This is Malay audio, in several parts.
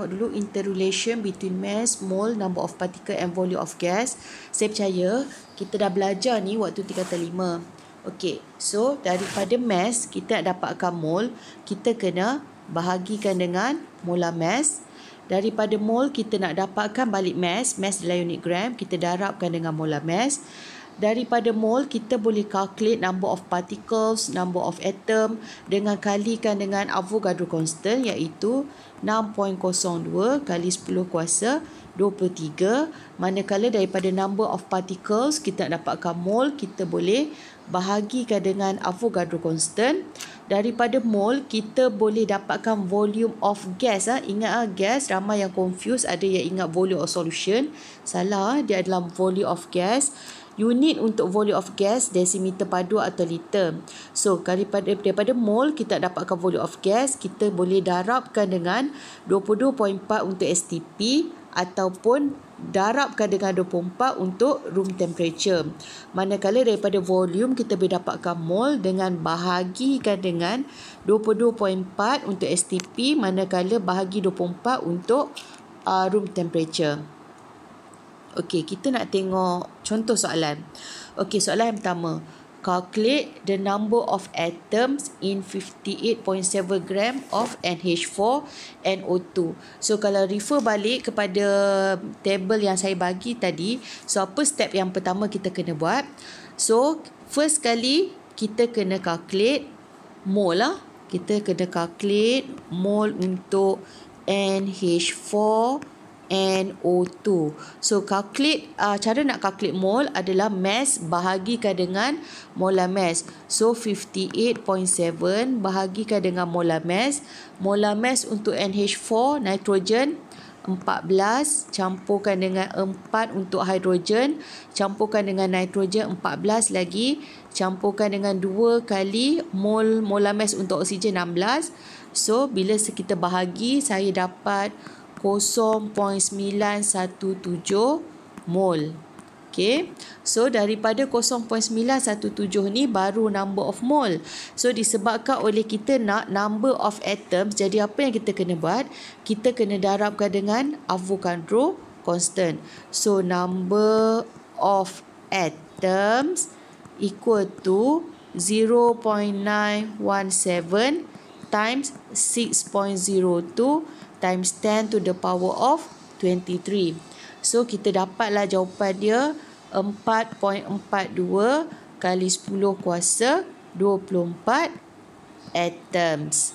Tengok dulu interrelation between mass, mole, number of particle and volume of gas. Saya percaya kita dah belajar ni waktu tingkatan 5. Okey, so daripada mass kita nak dapatkan mole, kita kena bahagikan dengan molar mass. Daripada mole kita nak dapatkan balik mass, mass dalam unit gram, kita darabkan dengan molar mass daripada mol kita boleh calculate number of particles, number of atom dengan kalikan dengan Avogadro constant iaitu 6.02 kali 10 kuasa 23 manakala daripada number of particles kita nak dapatkan mol kita boleh bahagikan dengan Avogadro constant. Daripada mol kita boleh dapatkan volume of gas ah. Ingat ah gas ramai yang confuse ada yang ingat volume of solution. Salah dia adalah volume of gas unit untuk volume of gas desimeter padu atau liter. So daripada daripada mol kita dapatkan volume of gas kita boleh darabkan dengan 22.4 untuk STP ataupun darabkan dengan 24 untuk room temperature. Manakala daripada volume kita boleh dapatkan mol dengan bahagikan dengan 22.4 untuk STP manakala bahagi 24 untuk uh, room temperature. Okey, kita nak tengok contoh soalan. Okey, soalan yang pertama. Calculate the number of atoms in 58.7 gram of NH4 NO2. So kalau refer balik kepada table yang saya bagi tadi, so apa step yang pertama kita kena buat? So first kali kita kena calculate mole lah. Kita kena calculate mole untuk NH4 NO2. So calculate uh, cara nak calculate mole adalah mass bahagikan dengan molar mass. So 58.7 bahagikan dengan molar mass. Molar mass untuk NH4 nitrogen 14 campurkan dengan 4 untuk hidrogen campurkan dengan nitrogen 14 lagi campurkan dengan 2 kali mol molar mass untuk oksigen 16 so bila kita bahagi saya dapat 0.917 mol. Okay. So daripada 0.917 ni baru number of mole. So disebabkan oleh kita nak number of atoms. Jadi apa yang kita kena buat? Kita kena darabkan dengan Avogadro constant. So number of atoms equal to 0.917 times 6.02 times 10 to the power of 23. So kita dapatlah jawapan dia 4.42 kali 10 kuasa 24 atoms.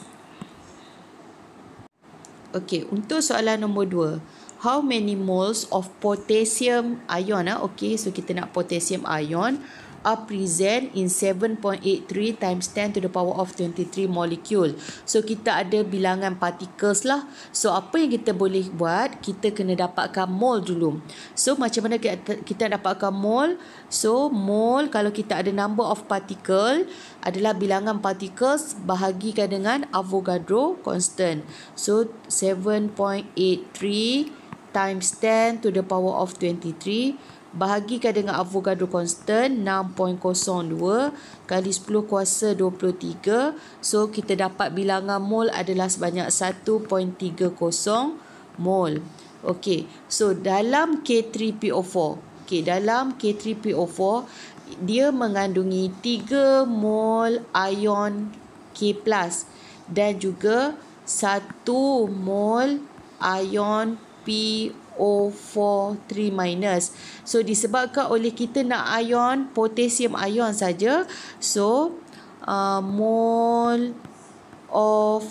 Okey, untuk soalan nombor 2. How many moles of potassium ion ah? Okey, so kita nak potassium ion are present in 7.83 times 10 to the power of 23 molecule. So kita ada bilangan particles lah. So apa yang kita boleh buat? Kita kena dapatkan mole dulu. So macam mana kita, dapatkan mole? So mole kalau kita ada number of particle adalah bilangan particles bahagikan dengan Avogadro constant. So 7.83 times 10 to the power of 23 bahagikan dengan Avogadro constant 6.02 kali 10 kuasa 23 so kita dapat bilangan mol adalah sebanyak 1.30 mol. Okey so dalam K3PO4 okey dalam K3PO4 dia mengandungi 3 mol ion K+ dan juga 1 mol ion PO O4 3 minus. So disebabkan oleh kita nak ion potassium ion saja. So uh, mole of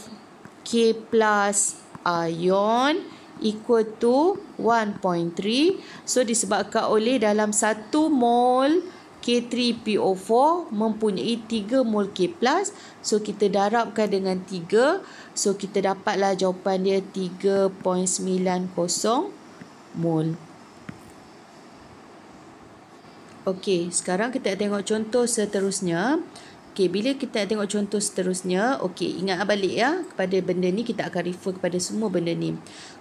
K plus ion equal to 1.3. So disebabkan oleh dalam 1 mole K3PO4 mempunyai 3 mol K+. So kita darabkan dengan 3. So kita dapatlah jawapan dia 3.90 mol. Okey, sekarang kita tengok contoh seterusnya. Okey, bila kita tengok contoh seterusnya, okey, ingat balik ya kepada benda ni kita akan refer kepada semua benda ni.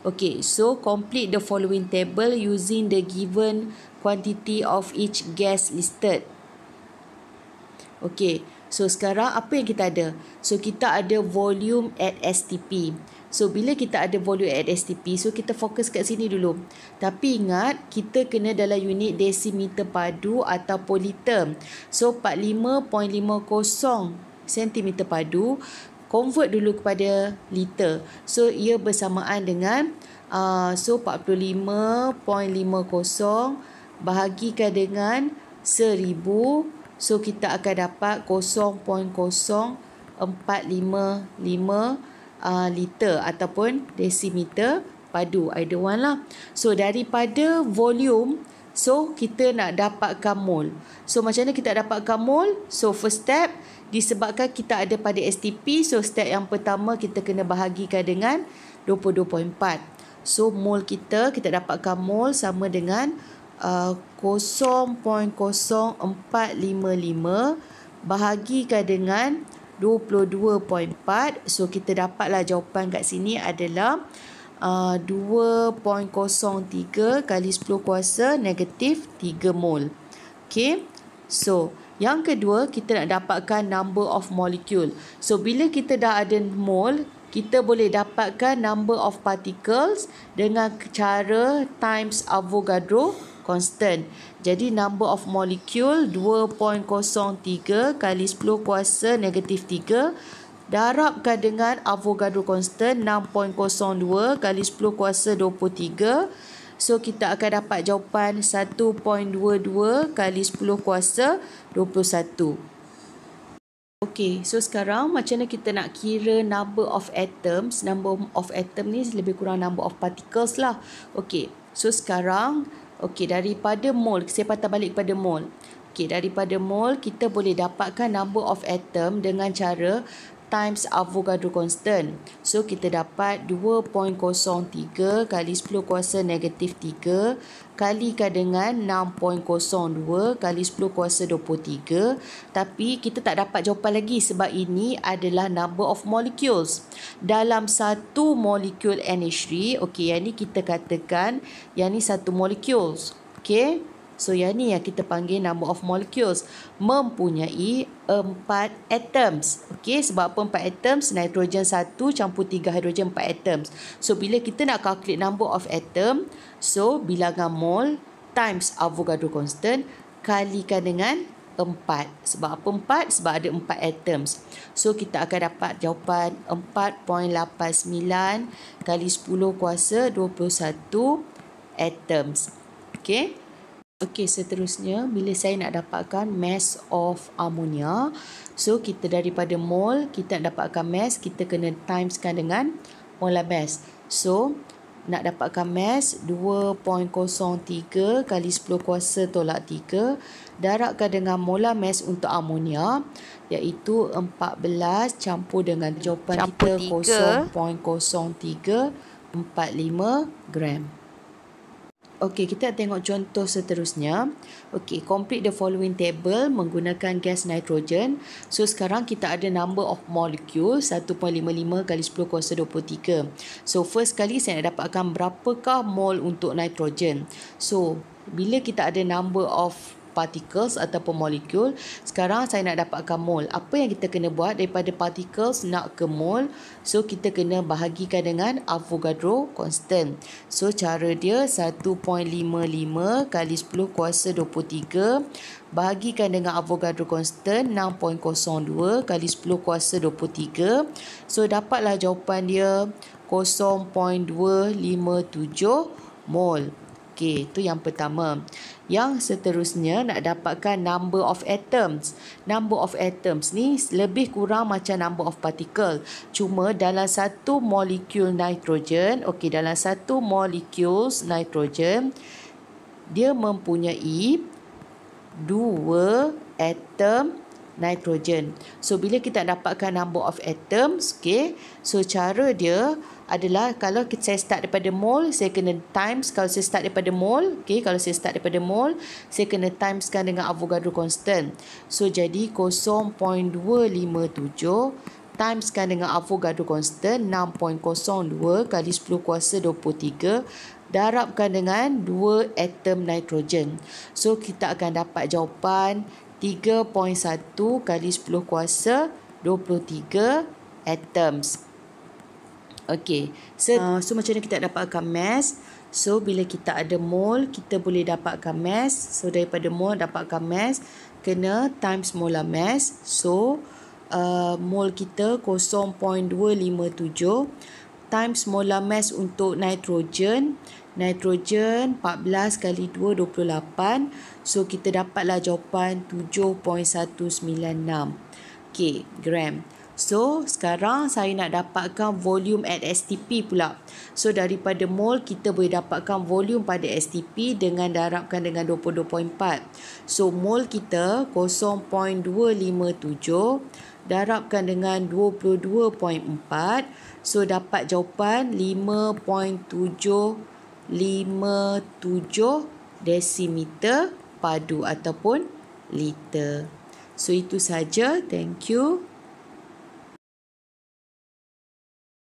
Okey, so complete the following table using the given quantity of each gas listed. Okey, So sekarang apa yang kita ada? So kita ada volume at STP. So bila kita ada volume at STP, so kita fokus kat sini dulu. Tapi ingat, kita kena dalam unit desimeter padu ataupun liter. So 45.50 cm padu, convert dulu kepada liter. So ia bersamaan dengan uh, so 45.50 bahagikan dengan 1000 so kita akan dapat 0.0455 uh, liter ataupun desimeter padu either one lah. So daripada volume so kita nak dapatkan mol so macam mana kita dapatkan mol so first step disebabkan kita ada pada STP so step yang pertama kita kena bahagikan dengan 22.4 so mol kita kita dapatkan mol sama dengan uh, 0.0455 bahagikan dengan 22.4 so kita dapatlah jawapan kat sini adalah uh, 2.03 kali 10 kuasa negatif 3 mol. Okay? So yang kedua kita nak dapatkan number of molecule. So bila kita dah ada mol kita boleh dapatkan number of particles dengan cara times Avogadro constant. Jadi number of molecule 2.03 kali 10 kuasa negatif 3 darabkan dengan Avogadro constant 6.02 kali 10 kuasa 23. So kita akan dapat jawapan 1.22 kali 10 kuasa 21. Okay, so sekarang macam mana kita nak kira number of atoms? Number of atom ni lebih kurang number of particles lah. Okay, so sekarang Okey, daripada mol, patah balik kepada mol. Okey, daripada mol, kita boleh dapatkan number of atom dengan cara times Avogadro constant. So kita dapat 2.03 kali 10 kuasa negatif 3 kalikan dengan 6.02 kali 10 kuasa 23. Tapi kita tak dapat jawapan lagi sebab ini adalah number of molecules. Dalam satu molekul NH3, okey yang ni kita katakan yang ni satu molecules. Okey. So yang ni yang kita panggil number of molecules mempunyai empat atoms. Okey, sebab apa empat atoms? Nitrogen satu campur tiga hidrogen empat atoms. So bila kita nak calculate number of atom, so bilangan mol times Avogadro constant kalikan dengan empat. Sebab apa empat? Sebab ada empat atoms. So kita akan dapat jawapan 4.89 kali 10 kuasa 21 atoms. Okay. Okey, seterusnya bila saya nak dapatkan mass of ammonia, so kita daripada mol, kita nak dapatkan mass, kita kena timeskan dengan molar mass. So, nak dapatkan mass 2.03 kali 10 kuasa tolak 3 darabkan dengan molar mass untuk ammonia iaitu 14 campur dengan jawapan campur kita 0.0345 gram. Okey, kita tengok contoh seterusnya. Okey, complete the following table menggunakan gas nitrogen. So, sekarang kita ada number of molecule 1.55 kali 10 kuasa 23. So, first kali saya nak dapatkan berapakah mol untuk nitrogen. So, bila kita ada number of particles ataupun molekul. Sekarang saya nak dapatkan mol. Apa yang kita kena buat daripada particles nak ke mol? So kita kena bahagikan dengan Avogadro constant. So cara dia 1.55 kali 10 kuasa 23 bahagikan dengan Avogadro constant 6.02 kali 10 kuasa 23. So dapatlah jawapan dia 0.257 mol. Okey, itu yang pertama. Yang seterusnya nak dapatkan number of atoms. Number of atoms ni lebih kurang macam number of particle. Cuma dalam satu molekul nitrogen, okey dalam satu molekul nitrogen dia mempunyai dua atom nitrogen. So bila kita dapatkan number of atoms, okey. So cara dia adalah kalau saya start daripada mol saya kena times kalau saya start daripada mol okey kalau saya start daripada mol saya kena timeskan dengan Avogadro constant so jadi 0.257 timeskan dengan Avogadro constant 6.02 kali 10 kuasa 23 darabkan dengan 2 atom nitrogen so kita akan dapat jawapan 3.1 kali 10 kuasa 23 atoms. Okey. So, uh, so macam mana kita dapatkan mass? So bila kita ada mol, kita boleh dapatkan mass. So daripada mol dapatkan mass kena times molar mass. So uh, mol kita 0.257 times molar mass untuk nitrogen. Nitrogen 14 kali 2 28. So kita dapatlah jawapan 7.196. Okay, gram. So, sekarang saya nak dapatkan volume at STP pula. So, daripada mol, kita boleh dapatkan volume pada STP dengan darabkan dengan 22.4. So, mol kita 0.257 darabkan dengan 22.4. So, dapat jawapan 5.757 desimeter padu ataupun liter. So, itu saja. Thank you.